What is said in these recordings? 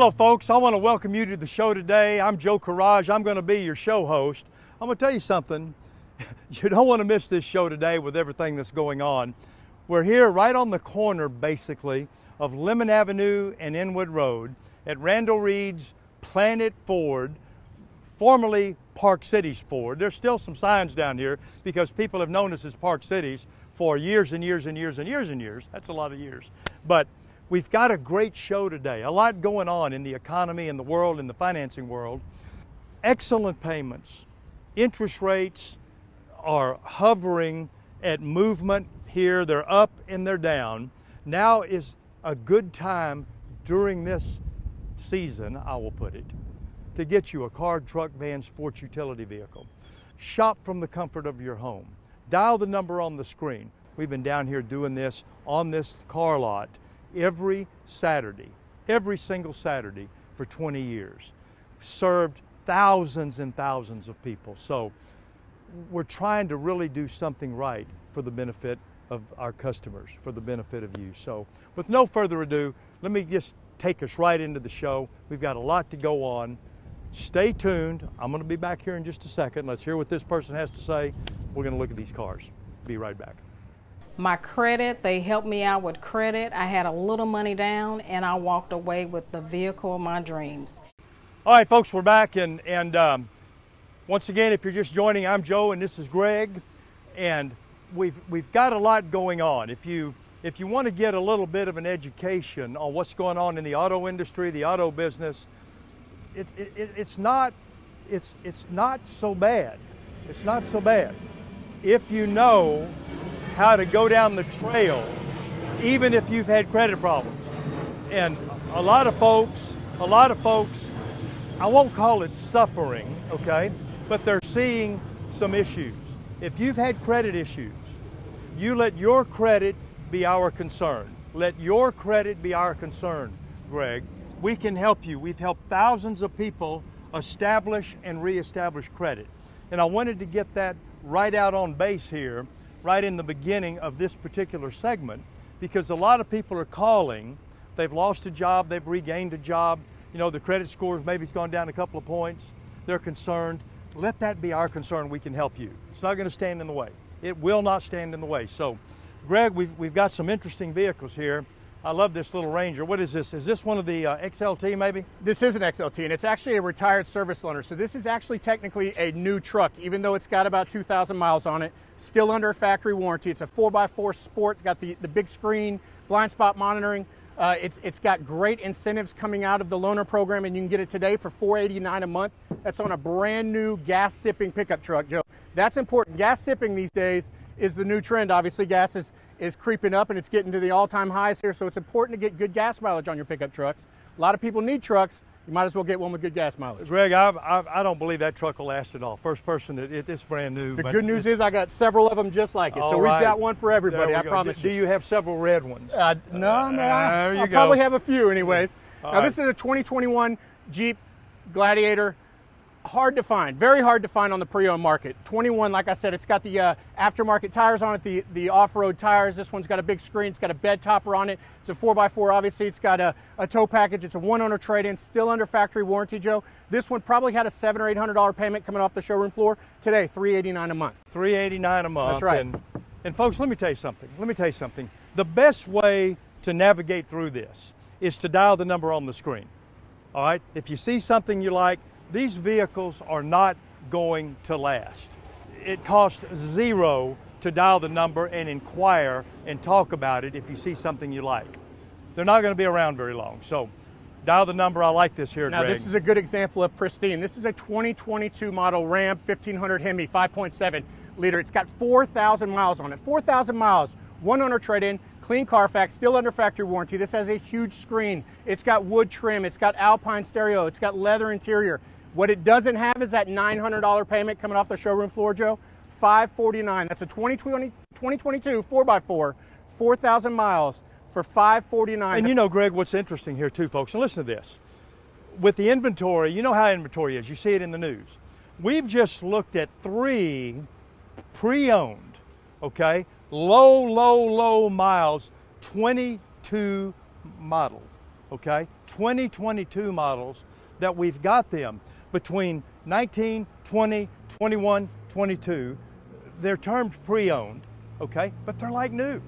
Hello, folks. I want to welcome you to the show today. I'm Joe Courrege. I'm going to be your show host. I'm going to tell you something. You don't want to miss this show today with everything that's going on. We're here right on the corner, basically, of Lemon Avenue and Inwood Road at Randall Reed's Planet Ford, formerly Park Cities Ford. There's still some signs down here because people have known us as Park Cities for years and years and years and years and years. That's a lot of years. But we've got a great show today. A lot going on in the economy, in the world, in the financing world. Excellent payments. Interest rates are hovering at movement here. They're up and they're down. Now is a good time during this season, I will put it, to get you a car, truck, van, sports utility vehicle. Shop from the comfort of your home. Dial the number on the screen. We've been down here doing this on this car lot every Saturday, every single Saturday for 20 years. Served thousands and thousands of people. So we're trying to really do something right for the benefit of our customers, for the benefit of you. So with no further ado, let me just take us right into the show. We've got a lot to go on. Stay tuned. I'm going to be back here in just a second. Let's hear what this person has to say. We're going to look at these cars. Be right back. My credit, they helped me out with credit. I had a little money down and I walked away with the vehicle of my dreams. All right, folks, we're back. And, and um, once again, if you're just joining, I'm Joe and this is Greg. And we've, we've got a lot going on. If you, if you want to get a little bit of an education on what's going on in the auto industry, the auto business, it, it, it's, not, it's, it's not so bad. It's not so bad. If you know how to go down the trail, even if you've had credit problems. And a lot of folks, a lot of folks, I won't call it suffering, okay, but they're seeing some issues. If you've had credit issues, you let your credit be our concern. Let your credit be our concern, Greg. We can help you. We've helped thousands of people establish and reestablish credit. And I wanted to get that right out on base here, right in the beginning of this particular segment, because a lot of people are calling. They've lost a job, they've regained a job. You know, the credit score maybe has gone down a couple of points. They're concerned. Let that be our concern. We can help you. It's not going to stand in the way. It will not stand in the way. So, Greg, we've, we've got some interesting vehicles here. I love this little Ranger. What is this? Is this one of the uh, XLT maybe? This is an XLT and it's actually a retired service loaner. So this is actually technically a new truck, even though it's got about 2,000 miles on it. Still under a factory warranty. It's a 4x4 Sport. It's got the, the big screen, blind spot monitoring. Uh, it's, it's got great incentives coming out of the loaner program and you can get it today for 489 a month. That's on a brand new gas sipping pickup truck, Joe. That's important. Gas sipping these days is the new trend. Obviously, gas is, is creeping up and it's getting to the all-time highs here, so it's important to get good gas mileage on your pickup trucks. A lot of people need trucks. You might as well get one with good gas mileage. Greg, I, I, I don't believe that truck will last at all. First person, it, it, it's brand new. The good news is I got several of them just like it, so right. we've got one for everybody, I go. promise do, you. Do you have several red ones? Uh, no, no, there you I'll go. probably have a few anyways. All now right. this is a 2021 Jeep Gladiator. Hard to find, very hard to find on the pre-owned market. 21, like I said, it's got the uh, aftermarket tires on it, the, the off-road tires. This one's got a big screen, it's got a bed topper on it. It's a 4x4, obviously. It's got a, a tow package. It's a one-owner trade-in, still under factory warranty, Joe. This one probably had a seven or $800 payment coming off the showroom floor. Today, 389 a month. 389 a month. That's right. And, and folks, let me tell you something. Let me tell you something. The best way to navigate through this is to dial the number on the screen. All right? If you see something you like, these vehicles are not going to last. It costs zero to dial the number and inquire and talk about it if you see something you like. They're not going to be around very long. So dial the number. I like this here, Now, Greg. this is a good example of pristine. This is a 2022 model Ram 1500 Hemi 5.7 liter. It's got 4,000 miles on it. 4,000 miles, one owner trade-in, clean Carfax, still under factory warranty. This has a huge screen. It's got wood trim. It's got Alpine stereo. It's got leather interior. What it doesn't have is that $900 payment coming off the showroom floor, Joe. 549. That's a 2020, 2022 4x4, 4,000 miles for 549. And you know, Greg, what's interesting here too, folks, and listen to this. With the inventory, you know how inventory is. You see it in the news. We've just looked at three pre-owned, okay, low, low, low miles, 22 models, okay? 2022 models that we've got them between 19, 20, 21, 22. They're termed pre-owned, okay? But they're like new.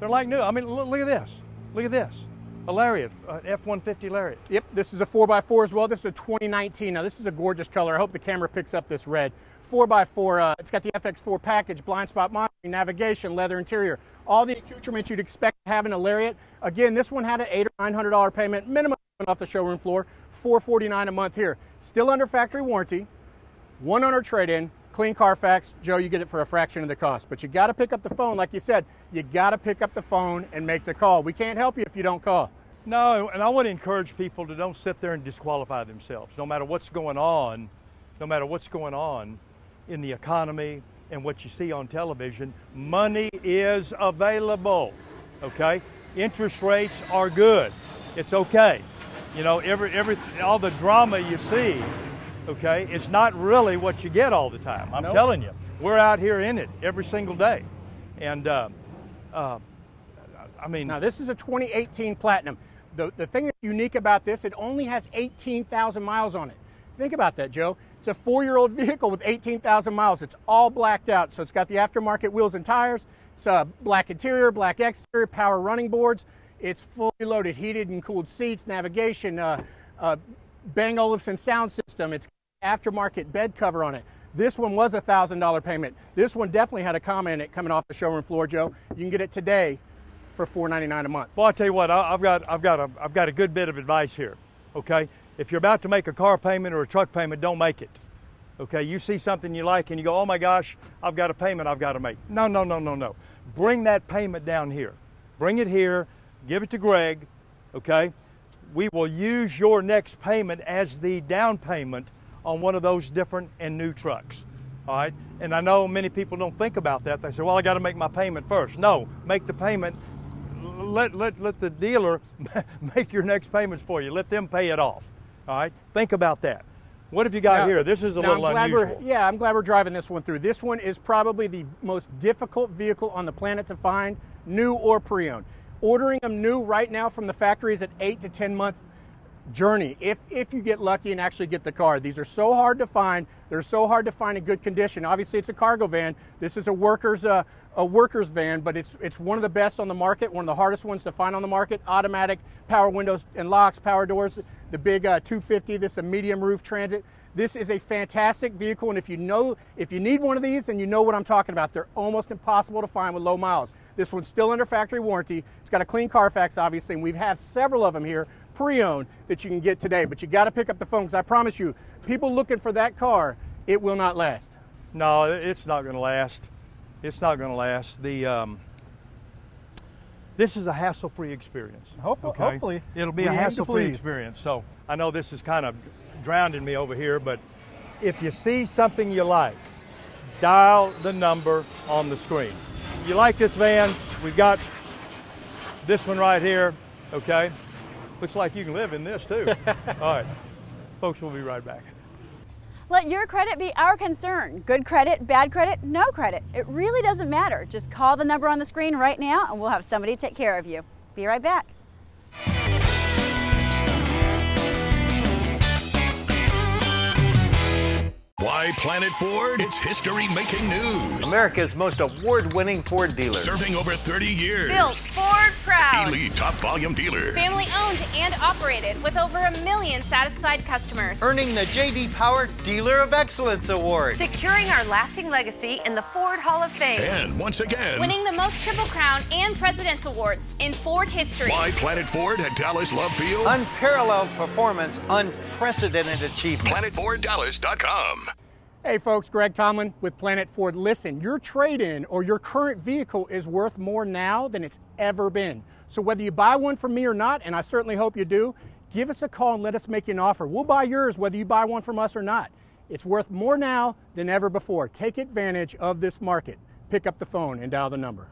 They're like new. I mean, look, look at this. Look at this. A Lariat, uh, F-150 Lariat. Yep, this is a 4x4 as well. This is a 2019. Now, this is a gorgeous color. I hope the camera picks up this red. 4x4, uh, it's got the FX4 package, blind spot monitoring, navigation, leather interior, all the accoutrements you'd expect to have in a Lariat. Again, this one had an eight or $900 payment, minimum off the showroom floor, 449 a month here. Still under factory warranty, one owner trade-in, clean Carfax. Joe, you get it for a fraction of the cost. But you got to pick up the phone, like you said. You got to pick up the phone and make the call. We can't help you if you don't call. No, and I want to encourage people to don't sit there and disqualify themselves. No matter what's going on, no matter what's going on in the economy and what you see on television, money is available. Okay? Interest rates are good. It's okay. You know, every every all the drama you see, okay, it's not really what you get all the time. I'm Nope. telling you, we're out here in it every single day, and uh, uh, I mean, Now, this is a 2018 Platinum. The, the thing that's unique about this, it only has 18,000 miles on it. Think about that, Joe. It's a four year old vehicle with 18,000 miles. It's all blacked out. So it's got the aftermarket wheels and tires. It's a black interior, black exterior, power running boards. It's fully loaded, heated and cooled seats, navigation, uh, uh, Bang Olufsen sound system. It's aftermarket bed cover on it. This one was a $1,000 payment. This one definitely had a comma in it coming off the showroom floor, Joe. You can get it today for 499 a month. Well, I tell you what, I've got, I've got, a, I've got a good bit of advice here. Okay, if you're about to make a car payment or a truck payment, don't make it. Okay, you see something you like and you go, oh my gosh, I've got a payment I've got to make. No, no, no, no, no. Bring that payment down here. Bring it here. Give it to Greg. Okay, we will use your next payment as the down payment on one of those different and new trucks. All right, and I know many people don't think about that. They say, well, I got to make my payment first. No, make the payment let, let, let the dealer make your next payments for you. Let them pay it off. All right? Think about that. What have you got Now- here? This is a little I'm unusual. Yeah, I'm glad we're driving this one through. This one is probably the most difficult vehicle on the planet to find, new or pre-owned. Ordering them new right now from the factory is an eight to ten month journey. If if you get lucky and actually get the car, these are so hard to find. They're so hard to find in good condition. Obviously, it's a cargo van. This is a workers uh, a workers van, but it's it's one of the best on the market. One of the hardest ones to find on the market. Automatic power windows and locks, power doors. The big uh, 250. This is a medium roof transit. This is a fantastic vehicle, and if you know if you need one of these, and you know what I'm talking about, they're almost impossible to find with low miles. This one's still under factory warranty. It's got a clean Carfax, obviously, and we have had several of them here pre-owned that you can get today. But you got to pick up the phone because I promise you, people looking for that car, it will not last. No, it's not going to last. It's not going to last. The um, this is a hassle-free experience. Hopefully- okay? hopefully. it'll be a hassle-free experience. So I know this is kind of drowning me over here, but if you see something you like, dial the number on the screen. You like this van? We've got this one right here. Okay, looks like you can live in this too. All right, folks, we'll be right back. Let your credit be our concern. Good credit, bad credit, no credit. It really doesn't matter. Just call the number on the screen right now and we'll have somebody take care of you. Be right back. Why Planet Ford? It's history making news. America's most award winning Ford dealer. Serving over 30 years. Built Ford proud. Elite top volume dealer. Family owned and operated with over a million satisfied customers. Earning the JD Power Dealer of Excellence Award. Securing our lasting legacy in the Ford Hall of Fame. And once again, Winning the most Triple Crown and President's Awards in Ford history. why Planet Ford at Dallas Love Field? Unparalleled performance, unprecedented achievement. PlanetFordDallas.com. Hey folks, Greg Tomlin with Planet Ford. Listen, your trade in or your current vehicle is worth more now than it's ever been. So whether you buy one from me or not, and I certainly hope you do, give us a call and let us make you an offer. We'll buy yours whether you buy one from us or not. It's worth more now than ever before. Take advantage of this market. Pick up the phone and dial the number.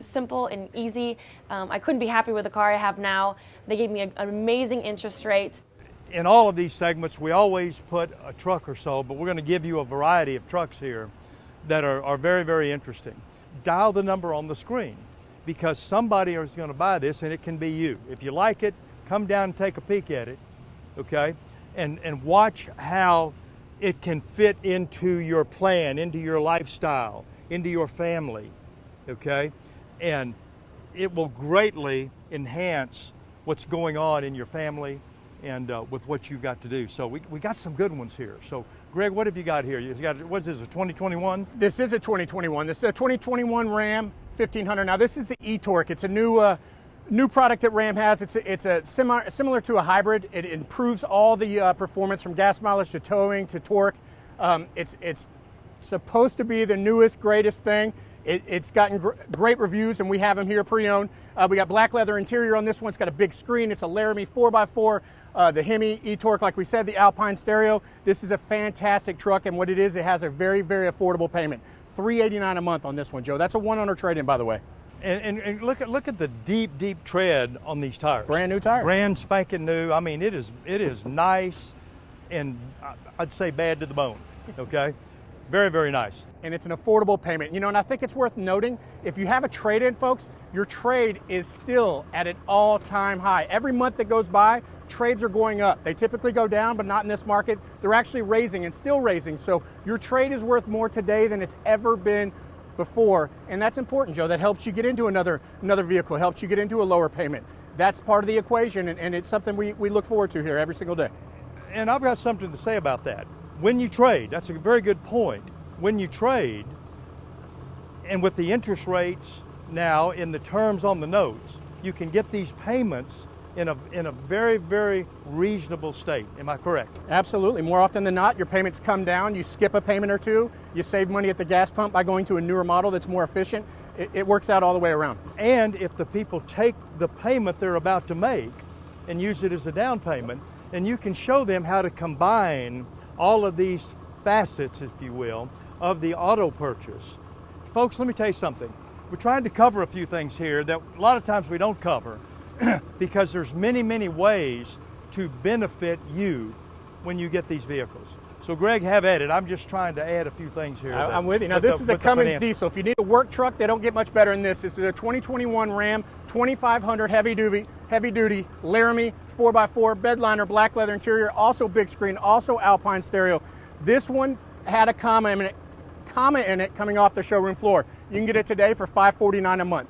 simple and easy. Um, I couldn't be happy with the car I have now. They gave me a, an amazing interest rate. In all of these segments, we always put a truck or so, but we're going to give you a variety of trucks here that are, are very, very interesting. Dial the number on the screen because somebody is going to buy this and it can be you. If you like it, come down and take a peek at it, okay? And, and watch how it can fit into your plan, into your lifestyle, into your family, okay? And it will greatly enhance what's going on in your family and uh, with what you've got to do. So we, we got some good ones here. So Greg, what have you got here? You got what is this? A 2021? This is a 2021. This is a 2021 Ram 1500. Now this is the e-torque. It's a new uh, new product that Ram has. It's a, it's a similar similar to a hybrid. It improves all the uh, performance from gas mileage to towing to torque. Um, it's it's supposed to be the newest greatest thing. It, it's gotten gr- great reviews, and we have them here pre-owned. Uh, we got black leather interior on this one. It's got a big screen. It's a Laramie 4x4. Uh, the Hemi e-torque, like we said, the Alpine stereo. This is a fantastic truck, and what it is, it has a very, very affordable payment. 389 a month on this one, Joe. That's a one owner trade-in, by the way. And, and, and, look at look at the deep, deep tread on these tires. Brand new tires. Brand spanking new. I mean, it is it is nice, and I'd say bad to the bone. Okay. Very, very nice. And it's an affordable payment. You know, and I think it's worth noting if you have a trade in, folks, your trade is still at an all time high. Every month that goes by, trades are going up. They typically go down, but not in this market. They're actually raising and still raising. So your trade is worth more today than it's ever been before. And that's important, Joe. That helps you get into another, another vehicle, helps you get into a lower payment. That's part of the equation, and, and it's something we, we look forward to here every single day. And I've got something to say about that when you trade, that's a very good point. When you trade, and with the interest rates now in the terms on the notes, you can get these payments in a, in a very, very reasonable state. Am I correct? Absolutely. More often than not, your payments come down. You skip a payment or two. You save money at the gas pump by going to a newer model that's more efficient. It, it works out all the way around. And if the people take the payment they're about to make and use it as a down payment, and you can show them how to combine all of these facets, if you will, of the auto purchase. Folks, let me tell you something. We're trying to cover a few things here that a lot of times we don't cover because there's many, many ways to benefit you when you get these vehicles. So, Greg, have at it. I'm just trying to add a few things here. I'm with you. Now, this the, is a Cummins diesel. If you need a work truck, they don't get much better than this. This is a 2021 Ram 2500 heavy duty, heavy duty Laramie 4x4 bedliner, black leather interior, also big screen, also Alpine stereo. This one had a comma in it, comma in it coming off the showroom floor. You can get it today for 549 a month.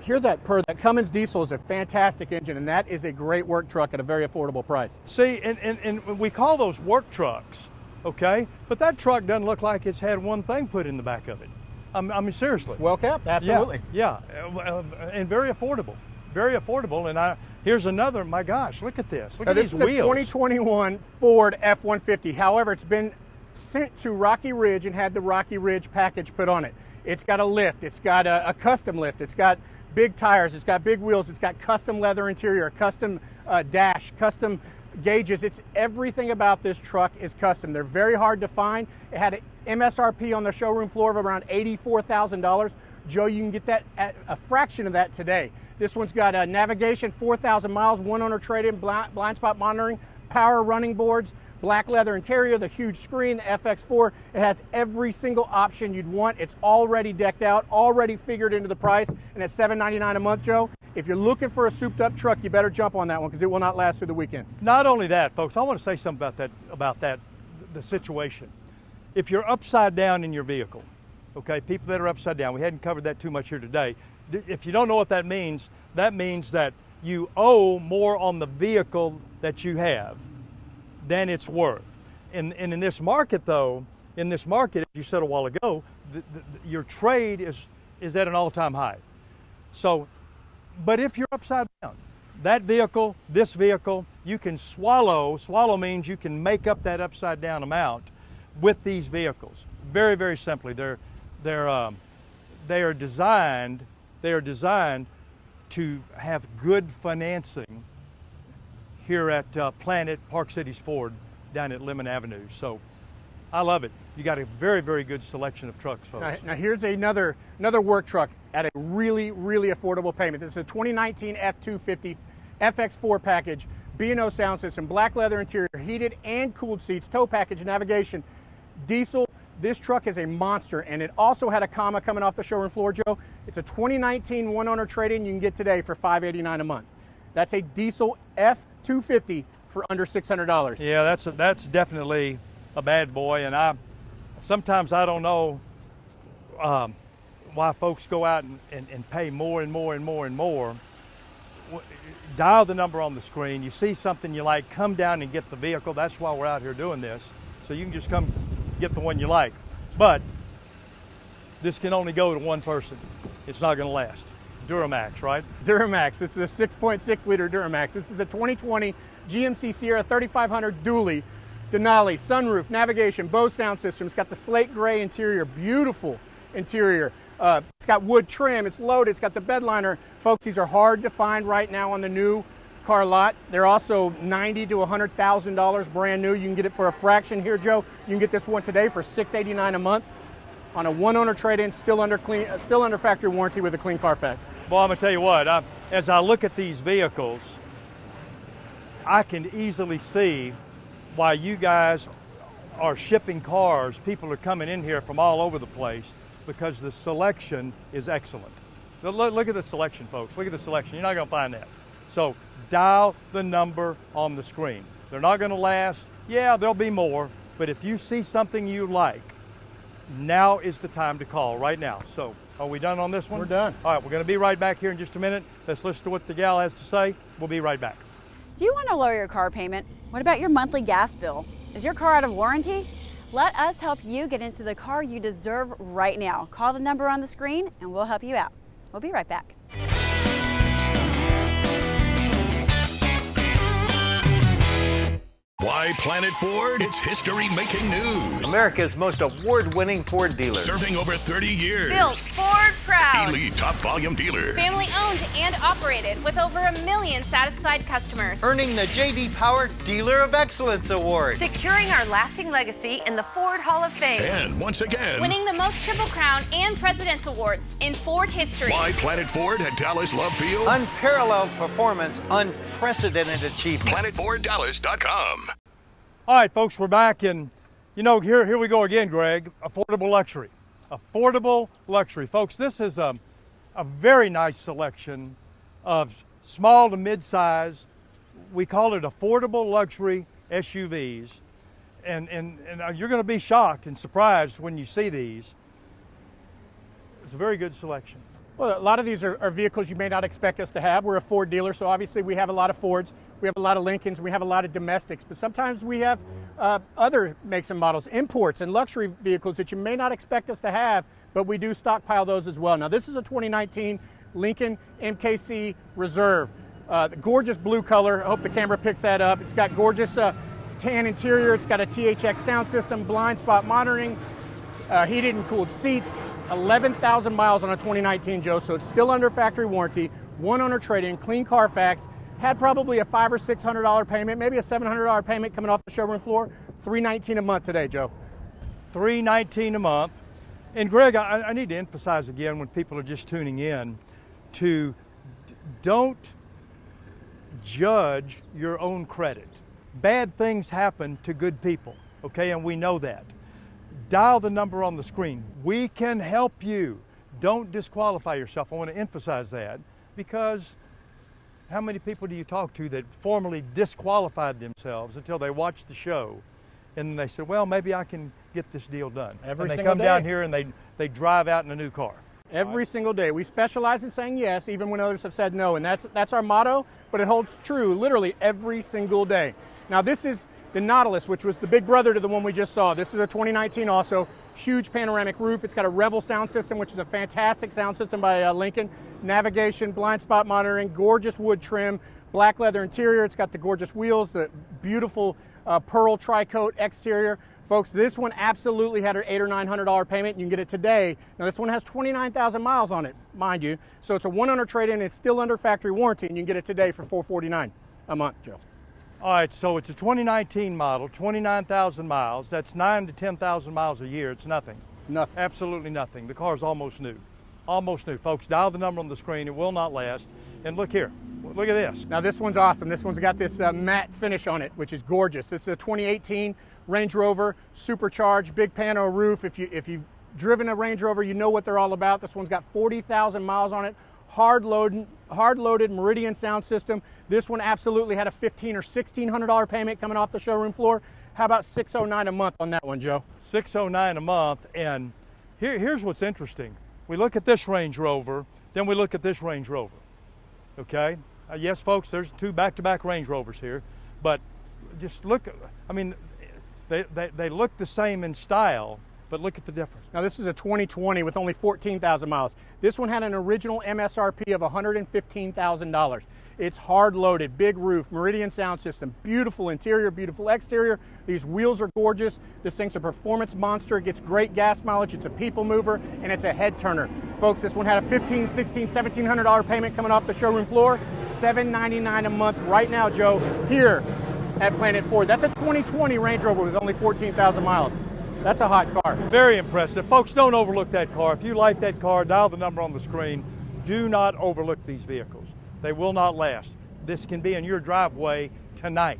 Hear that per that Cummins diesel is a fantastic engine, and that is a great work truck at a very affordable price. See, and, and, and we call those work trucks, okay? But that truck doesn't look like it's had one thing put in the back of it. I mean, seriously. It's well kept, absolutely. Yeah, uh, yeah. Uh, and very affordable very affordable. And I, here's another. My gosh, look at this. Look now, at this these is wheels. a 2021 Ford F-150. However, it's been sent to Rocky Ridge and had the Rocky Ridge package put on it. It's got a lift. It's got a, a custom lift. It's got big tires. It's got big wheels. It's got custom leather interior, custom uh, dash, custom gauges. It's everything about this truck is custom. They're very hard to find. It had an MSRP on the showroom floor of around $84,000. Joe, you can get that at a fraction of that today. This one's got a navigation, 4,000 miles, one owner trade-in, blind, blind spot monitoring, power running boards, black leather interior, the huge screen, the FX4. It has every single option you'd want. It's already decked out, already figured into the price, and at 799 a month, Joe. If you're looking for a souped up truck, you better jump on that one because it will not last through the weekend. Not only that, folks, I want to say something about that about that the situation. If you're upside down in your vehicle, okay, people that are upside down, we hadn't covered that too much here today if you don't know what that means, that means that you owe more on the vehicle that you have than it's worth. And, and in this market, though, in this market, as you said a while ago, the, the, your trade is, is at an all time high. So, but if you're upside down, that vehicle, this vehicle, you can swallow, swallow means you can make up that upside down amount with these vehicles. Very, very simply. They're, they're, um, they are designed they are designed to have good financing here at uh, Planet Park Cities Ford down at Lemon Avenue. So I love it. You got a very, very good selection of trucks, folks. Now, now here's another another work truck at a really, really affordable payment. This is a 2019 F250 FX4 package, B&O sound system, black leather interior, heated and cooled seats, tow package, navigation, diesel this truck is a monster, and it also had a comma coming off the showroom floor, Joe. It's a 2019 one-owner trade-in you can get today for 589 a month. That's a diesel F250 for under $600. Yeah, that's a, that's definitely a bad boy, and I sometimes I don't know um, why folks go out and, and, and pay more and more and more and more. Dial the number on the screen. You see something you like, come down and get the vehicle. That's why we're out here doing this. So you can just come get the one you like. But this can only go to one person. It's not going to last. Duramax, right? Duramax. It's a 6.6 liter Duramax. This is a 2020 GMC Sierra 3500 dually. Denali, sunroof, navigation, Bose sound system. It's got the slate gray interior, beautiful interior. Uh, it's got wood trim, it's loaded, it's got the bed liner. Folks, these are hard to find right now on the new car lot. They're also 90 to $100,000 brand new. You can get it for a fraction here, Joe. You can get this one today for 689 a month on a one owner trade-in, still under clean, uh, still under factory warranty with a clean Carfax. Well, I'm gonna tell you what. I, as I look at these vehicles, I can easily see why you guys are shipping cars. People are coming in here from all over the place because the selection is excellent. Look, look at the selection, folks. Look at the selection. You're not going to find that. So dial the number on the screen. They're not going to last. Yeah, there'll be more. But if you see something you like, now is the time to call right now. So are we done on this one? We're done. All right, we're going to be right back here in just a minute. Let's listen to what the gal has to say. We'll be right back. Do you want to lower your car payment? What about your monthly gas bill? Is your car out of warranty? Let us help you get into the car you deserve right now. Call the number on the screen and we'll help you out. We'll be right back. Why Planet Ford? It's history making news. America's most award winning Ford dealer. Serving over 30 years. Built Ford proud. Elite top volume dealer. Family owned and operated with over a million satisfied customers. Earning the JD Power Dealer of Excellence Award. Securing our lasting legacy in the Ford Hall of Fame. And once again, winning the most Triple Crown and President's Awards in Ford history. Why Planet Ford at Dallas Love Field? Unparalleled performance, unprecedented achievement. PlanetFordDallas.com. All right, folks, we're back, and you know, here, here we go again, Greg. Affordable luxury. Affordable luxury. Folks, this is a, a very nice selection of small to mid size. We call it affordable luxury SUVs. And, and, and uh, you're going to be shocked and surprised when you see these. It's a very good selection. Well, a lot of these are, are, vehicles you may not expect us to have. We're a Ford dealer, so obviously we have a lot of Fords, we have a lot of Lincolns, we have a lot of domestics, but sometimes we have uh, other makes and models, imports and luxury vehicles that you may not expect us to have, but we do stockpile those as well. Now, this is a 2019 Lincoln MKC Reserve. Uh, the gorgeous blue color, I hope the camera picks that up. It's got gorgeous uh, tan interior, it's got a THX sound system, blind spot monitoring, uh, heated and cooled seats, 11,000 miles on a 2019 Joe, so it's still under factory warranty, one owner trade-in, clean Carfax, had probably a five or six hundred dollar payment, maybe a seven hundred dollar payment coming off the showroom floor. Three nineteen a month today, Joe. Three nineteen a month. And Greg, I, I need to emphasize again when people are just tuning in, to don't judge your own credit. Bad things happen to good people, okay, and we know that dial the number on the screen. We can help you. Don't disqualify yourself. I want to emphasize that because how many people do you talk to that formally disqualified themselves until they watched the show and they said, well, maybe I can get this deal done. Every and they single come day. down here and they, they drive out in a new car. Every right. single day. We specialize in saying yes, even when others have said no. And that's, that's our motto, but it holds true literally every single day. Now, this is the Nautilus, which was the big brother to the one we just saw. This is a 2019 also. Huge panoramic roof. It's got a Revel sound system, which is a fantastic sound system by uh, Lincoln. Navigation, blind spot monitoring, gorgeous wood trim, black leather interior. It's got the gorgeous wheels, the beautiful uh, pearl tri-coat exterior. Folks, this one absolutely had an eight or nine hundred dollar payment. You can get it today. Now this one has 29,000 miles on it, mind you. So it's a one owner trade-in. It's still under factory warranty, and you can get it today for 449 a month, Joe. All right, so it's a 2019 model, 29,000 miles. That's nine to 10,000 miles a year. It's nothing. Nothing. Absolutely nothing. The car's almost new. Almost new. Folks, dial the number on the screen. It will not last. And look here. Look at this. Now this one's awesome. This one's got this uh, matte finish on it, which is gorgeous. This is a 2018 Range Rover, supercharged, big pano roof. If you if you've driven a Range Rover, you know what they're all about. This one's got 40,000 miles on it hard loaded, hard loaded Meridian sound system. This one absolutely had a fifteen or sixteen hundred dollar payment coming off the showroom floor. How about six oh nine a month on that one, Joe? Six oh nine a month, and here, here's what's interesting. We look at this Range Rover, then we look at this Range Rover. Okay, uh, yes, folks, there's two back-to-back Range Rovers here, but just look. I mean, they, they, they look the same in style, but look at the difference. Now this is a 2020 with only 14,000 miles. This one had an original MSRP of $115,000. It's hard loaded, big roof, Meridian sound system, beautiful interior, beautiful exterior. These wheels are gorgeous. This thing's a performance monster. It gets great gas mileage. It's a people mover and it's a head turner. Folks, this one had a 15, 16, 1700 dollar payment coming off the showroom floor, 799 a month right now, Joe, here at Planet Ford. That's a 2020 Range Rover with only 14,000 miles. That's a hot car. Very impressive. Folks, don't overlook that car. If you like that car, dial the number on the screen. Do not overlook these vehicles. They will not last. This can be in your driveway tonight.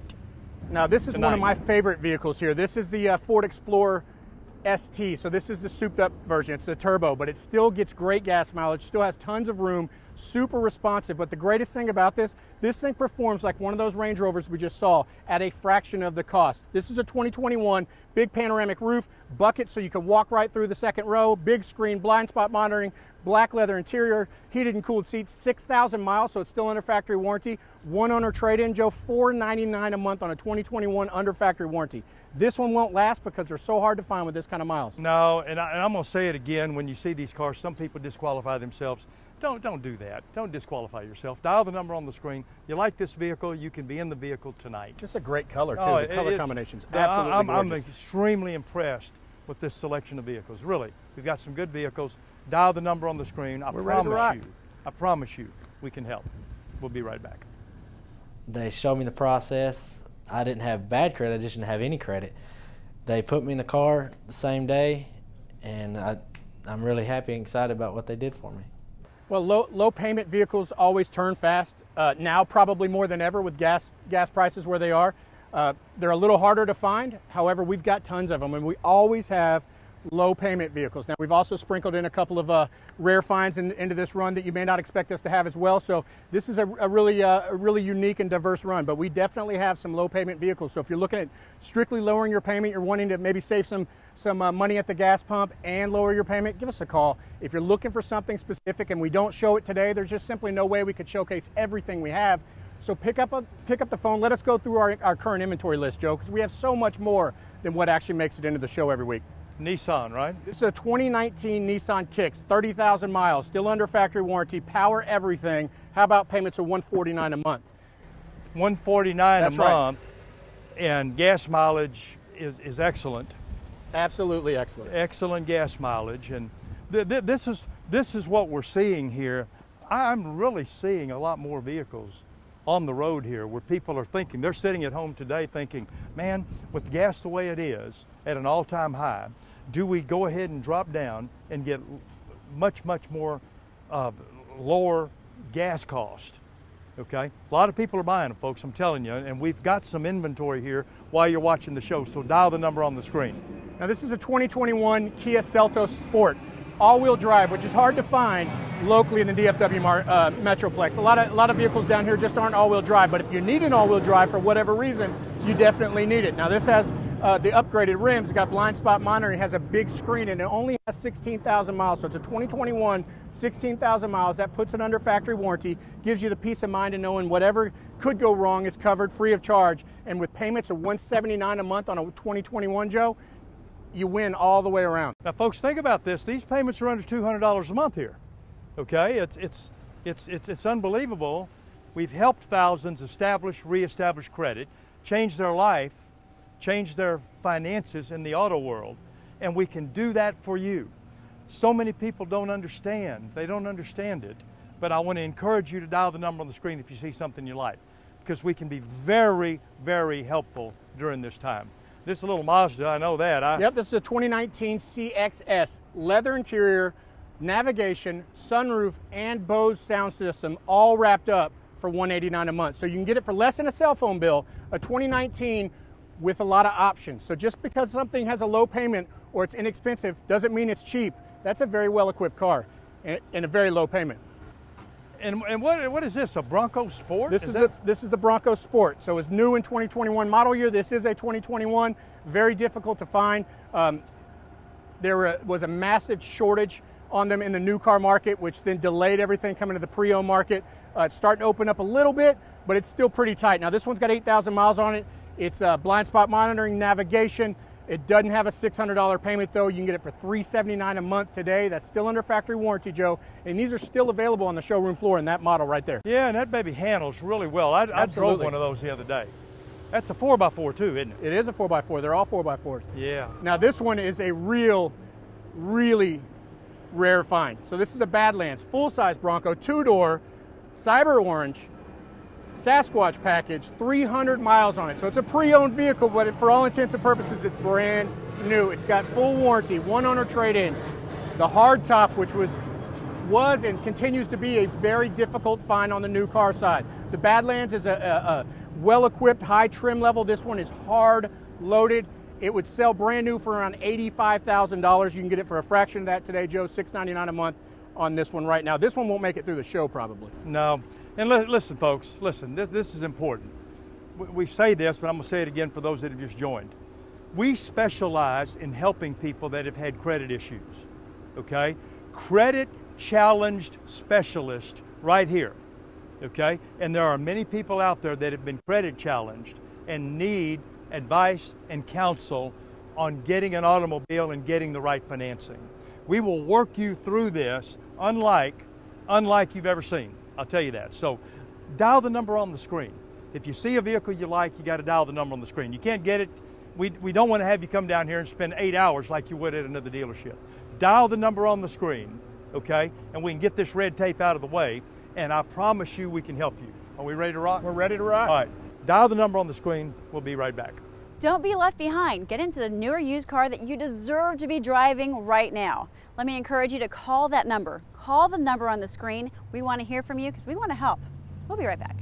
Now, this is Tonight. one of my favorite vehicles here. This is the uh, Ford Explorer ST. So this is the souped up version. It's the turbo, but it still gets great gas mileage, still has tons of room, super responsive. But the greatest thing about this, this thing performs like one of those Range Rovers we just saw at a fraction of the cost. This is a 2021 big panoramic roof, bucket so you can walk right through the second row, big screen, blind spot monitoring, black leather interior, heated and cooled seats, 6,000 miles, so it's still under factory warranty. One owner trade-in, Joe, 499 a month on a 2021 under factory warranty. This one won't last because they're so hard to find with this kind of miles. No, and, I, am going to say it again. When you see these cars, some people disqualify themselves. Don't don't do that. Don't disqualify yourself. Dial the number on the screen. You like this vehicle, you can be in the vehicle tonight. Just a great color too. Oh, the color combinations, absolutely I'm, I'm extremely impressed with this selection of vehicles. Really, we've got some good vehicles. Dial the number on the screen. I We're ready to promise you. I promise you, we can help. We'll be right back. They showed me the process. I didn't have bad credit, I just didn't have any credit. They put me in the car the same day, and I, I'm really happy and excited about what they did for me. Well, low, low payment vehicles always turn fast. Uh, now, probably more than ever with gas gas prices where they are. Uh, they're a little harder to find. However, we've got tons of them, and we always have low payment vehicles. Now, we've also sprinkled in a couple of uh, rare finds in, into this run that you may not expect us to have as well. So this is a, a really uh, a really unique and diverse run. But we definitely have some low payment vehicles. So if you're looking at strictly lowering your payment, you're wanting to maybe save some some uh, money at the gas pump and lower your payment, give us a call. If you're looking for something specific and we don't show it today, there's just simply no way we could showcase everything we have. So pick up a, pick up the phone. Let us go through our, our current inventory list, Joe, because we have so much more than what actually makes it into the show every week. Nissan, right? This is a 2019 Nissan Kicks, 30,000 miles, still under factory warranty, power everything. How about payments of 149 a month? 149 That's a right. month, and gas mileage is, is excellent. Absolutely excellent. excellent gas mileage, and th- th- this is this is what we're seeing here. I'm really seeing a lot more vehicles on the road here, where people are thinking they're sitting at home today thinking, "Man, with gas the way it is at an all-time high, do we go ahead and drop down and get much much more uh, lower gas cost?" Okay, a lot of people are buying them, folks. I'm telling you, and we've got some inventory here while you're watching the show. So dial the number on the screen. Now this is a 2021 Kia Seltos Sport, all-wheel drive, which is hard to find locally in the DFW uh, Metroplex. A lot of a lot of vehicles down here just aren't all-wheel drive, but if you need an all-wheel drive for whatever reason, you definitely need it. Now this has uh, the upgraded rims, it's got blind spot monitoring, it has a big screen, and it only has 16,000 miles. So it's a 2021, 16,000 miles. That puts it under factory warranty, gives you the peace of mind of knowing whatever could go wrong is covered free of charge. And with payments of 179 a month on a 2021, Joe, you win all the way around. Now, folks, think about this. These payments are under $200 a month here. Okay, it's it's it's it's, it's unbelievable. We've helped thousands establish, reestablish credit, change their life, change their finances in the auto world, and we can do that for you. So many people don't understand. They don't understand it, but I want to encourage you to dial the number on the screen if you see something you like, because we can be very, very helpful during this time. This is a little Mazda, I know that. I, Yep, this is a 2019 CXS, leather interior, navigation, sunroof, and Bose sound system, all wrapped up for 189 a month. So you can get it for less than a cell phone bill, a 2019 with a lot of options. So just because something has a low payment or it's inexpensive doesn't mean it's cheap. That's a very well equipped car and a very low payment. And, and what, what is this, a Bronco Sport? This is, is a, this is the Bronco Sport. So it's new in 2021 model year. This is a 2021, very difficult to find. Um, there was a massive shortage on them in the new car market, which then delayed everything coming to the pre-owned market. Uh, it's starting to open up a little bit, but it's still pretty tight. Now this one's got 8,000 miles on it. It's uh, blind spot monitoring, navigation. It doesn't have a $600 payment though. You can get it for 379 a month today. That's still under factory warranty, Joe. And these are still available on the showroom floor in that model right there. Yeah, and that baby handles really well. I, I drove one of those the other day. That's a 4x4 too, isn't it? It is a 4x4. They're all 4x4s. Yeah. Now this one is a real, really rare find. So this is a Badlands full-size Bronco, two-door, cyber orange, Sasquatch package, 300 miles on it. So it's a pre-owned vehicle, but for all intents and purposes, it's brand new. It's got full warranty, one owner trade-in. The hardtop, which was was and continues to be a very difficult find on the new car side. The Badlands is a, a, a well-equipped, high trim level. This one is hard loaded. It would sell brand new for around $85,000. You can get it for a fraction of that today, Joe, 699 a month on this one right now. This one won't make it through the show probably. No, and li listen folks, listen, this, this is important. We, we say this, but I'm gonna say it again for those that have just joined. We specialize in helping people that have had credit issues, okay? Credit challenged specialist right here, okay? And there are many people out there that have been credit challenged and need advice and counsel on getting an automobile and getting the right financing. We will work you through this unlike, unlike you've ever seen. I'll tell you that. So dial the number on the screen. If you see a vehicle you like, you got to dial the number on the screen. You can't get it. We, we don't want to have you come down here and spend eight hours like you would at another dealership. Dial the number on the screen, okay? And we can get this red tape out of the way, and I promise you we can help you. Are we ready to rock? We're ready to rock. All right. Dial the number on the screen. We'll be right back. Don't be left behind. Get into the newer used car that you deserve to be driving right now. Let me encourage you to call that number. Call the number on the screen. We want to hear from you because we want to help. We'll be right back.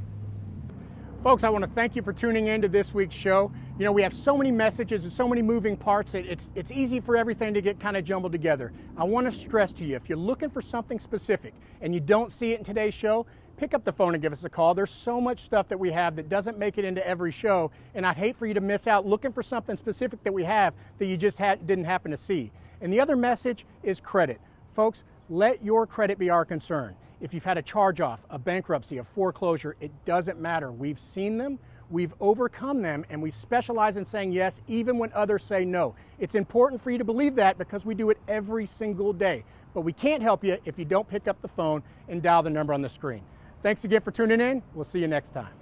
Folks, I want to thank you for tuning in to this week's show. You know, we have so many messages and so many moving parts, it's, it's easy for everything to get kind of jumbled together. I want to stress to you, if you're looking for something specific and you don't see it in today's show, pick up the phone and give us a call. There's so much stuff that we have that doesn't make it into every show, and I'd hate for you to miss out looking for something specific that we have that you just had, didn't happen to see. And the other message is credit. Folks, let your credit be our concern. If you've had a charge off, a bankruptcy, a foreclosure, it doesn't matter. We've seen them, we've overcome them, and we specialize in saying yes even when others say no. It's important for you to believe that because we do it every single day. But we can't help you if you don't pick up the phone and dial the number on the screen. Thanks again for tuning in. We'll see you next time.